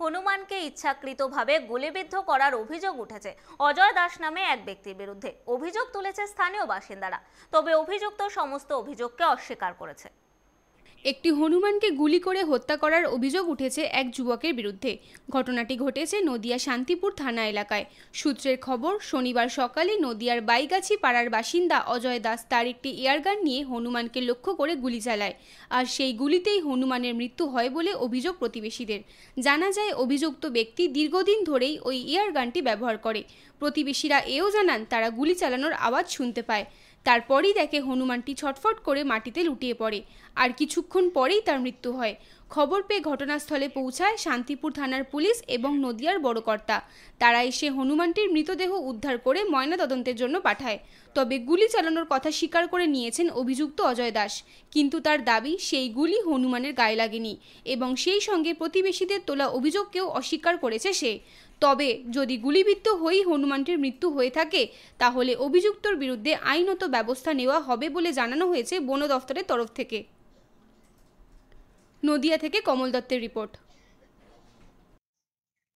হনুমানকে ইচ্ছাকৃতভাবে গুলিবিদ্ধ করার অভিযোগ উঠেছে। অজয় দাস নামে এক ব্যক্তির বিরুদ্ধে অভিযোগ তুলেছে স্থানীয় বাসিন্দারা। তবে অভিযুক্ত সমস্ত অভিযোগকে অস্বীকার করেছে। একটি হনুমানকে গুলি করে হত্যা করার অভিযোগ উঠেছে এক যুবকের বিরুদ্ধে। ঘটনাটি ঘটেছে নদিয়া শান্তিপুর থানা এলাকায়। সূত্রের খবর, শনিবার সকালে নদিয়ার বাইগাছি পাড়ার বাসিন্দা অজয় দাস তার একটি এয়ারগান নিয়ে হনুমানকে লক্ষ্য করে গুলি চালায়। আর সেই গুলিতেই হনুমানের মৃত্যু হয় বলে অভিযোগ প্রতিবেশীদের। জানা যায়, অভিযুক্ত ব্যক্তি দীর্ঘদিন ধরেই ওই এয়ারগানটি ব্যবহার করে। প্রতিবেশীরা এও জানান, তারা গুলি চালানোর আওয়াজ শুনতে পায়। তারপরই দেখে হনুমানটি ছটফট করে মাটিতে লুটিয়ে পড়ে। আর কিছুক্ষণ পরেই তার মৃত্যু হয়। খবর পেয়ে ঘটনাস্থলে পৌঁছায় শান্তিপুর থানার পুলিশ এবং নদিয়ার বড়কর্তা তারা এসে হনুমানটির মৃতদেহ উদ্ধার করে ময়নাতদন্তের জন্য পাঠায়। তবে গুলি চালানোর কথা স্বীকার করে নিয়েছেন অভিযুক্ত অজয় দাস। কিন্তু তার দাবি, সেই গুলি হনুমানের গায়ে লাগেনি এবং সেই সঙ্গে প্রতিবেশীদের তোলা অভিযোগকেও অস্বীকার করেছে সে। তবে যদি গুলিবিদ্ধ হয়েই হনুমানটির মৃত্যু হয়ে থাকে, তাহলে অভিযুক্তর বিরুদ্ধে আইনত ব্যবস্থা নেওয়া হবে বলে জানানো হয়েছে বন দফতরের তরফ থেকে। নদিয়া থেকে কমল দত্তের রিপোর্ট